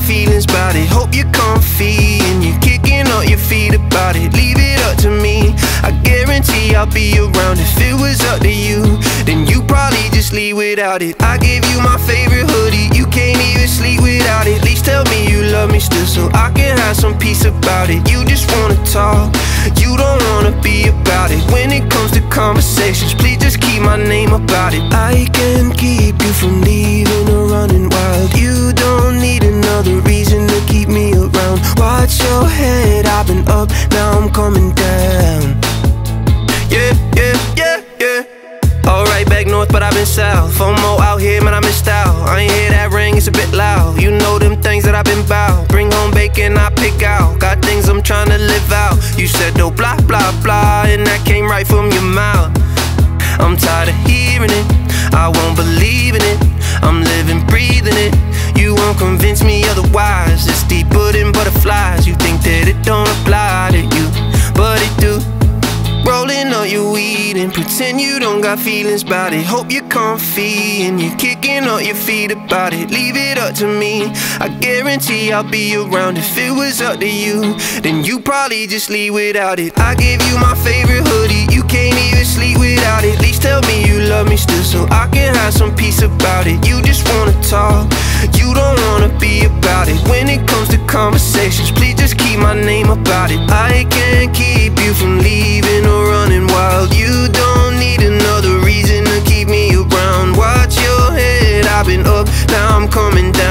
feelings about it. Hope you're comfy and you're kicking up your feet about it. Leave it up to me. I guarantee I'll be around. If it was up to you, then you probably just leave without it. I gave you my favorite hoodie. You can't even sleep without it. At least tell me you love me still so I can have some peace about it. You just wanna talk. You don't wanna be about it. When it comes to conversations, please just keep my name about it. I can keep coming down. Yeah, yeah, yeah, yeah. Alright, back north, but I've been south. FOMO out here, man, I missed out. I ain't hear that ring, it's a bit loud. You know them things that I've been bout. Bring home bacon, I pick out. Got things I'm trying to live out. You said no blah, blah, blah, pretend you don't got feelings about it. Hope you're comfy and you're kicking up your feet about it. Leave it up to me. I guarantee I'll be around. If it was up to you, then you probably just leave without it. I gave you my favorite hoodie. You can't even sleep without it. At least tell me you love me still so I can have some peace about it. You just wanna talk. You don't wanna be about it. When it comes to conversations, please just keep my name about it. I can't keep you from leaving coming down.